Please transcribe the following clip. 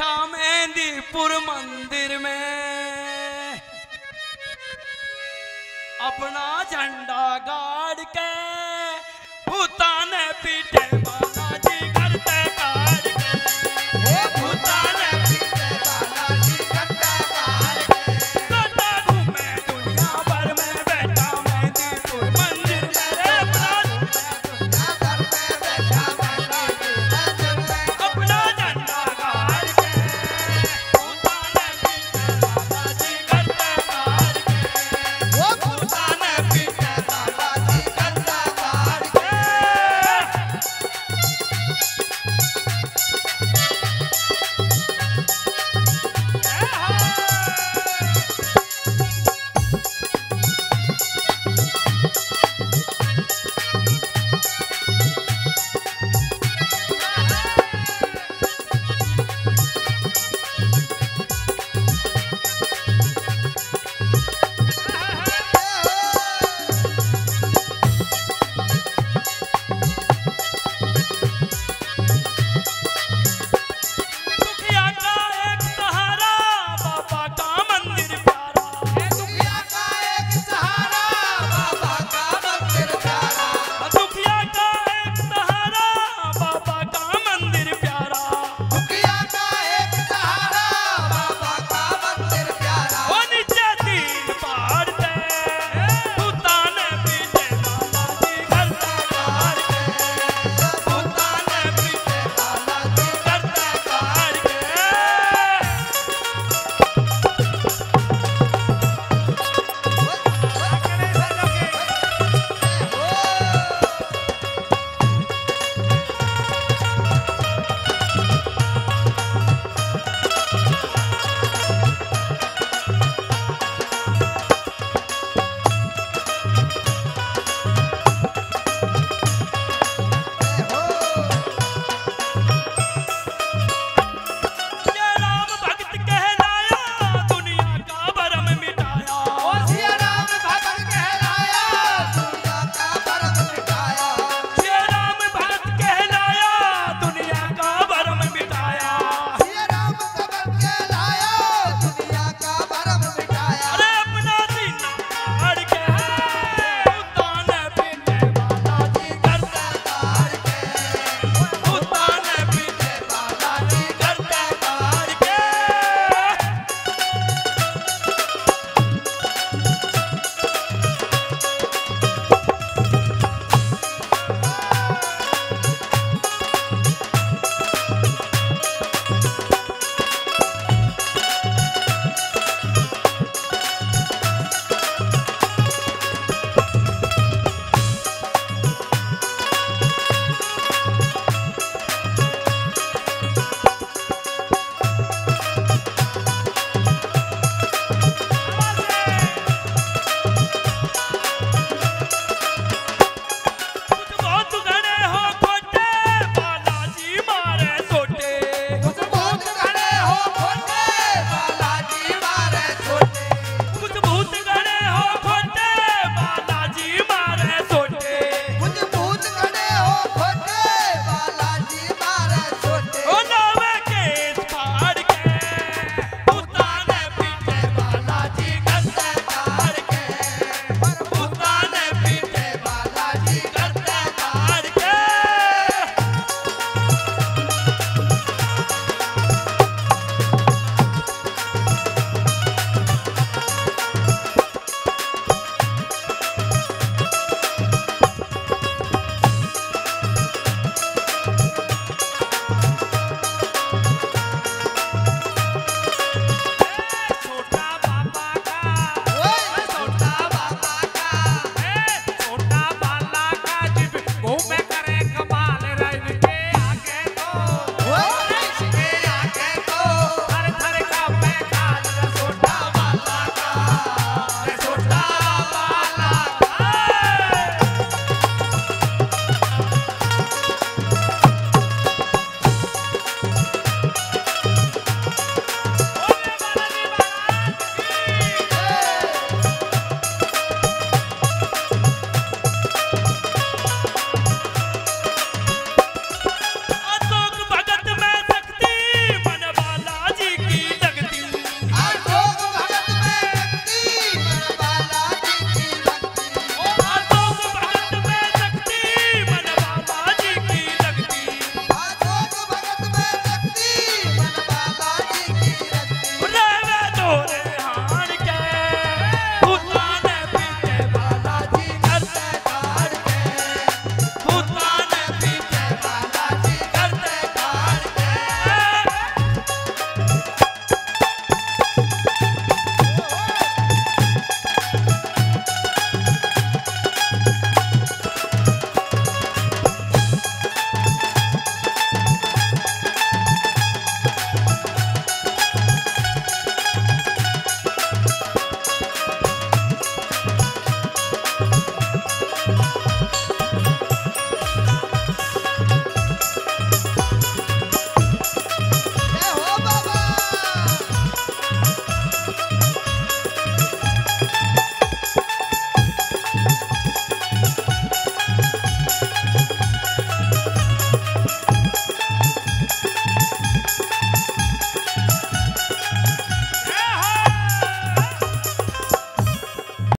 बैठा मेहंदीपुर मंदिर में अपना झंडा गाड़ के भूता ने पीटे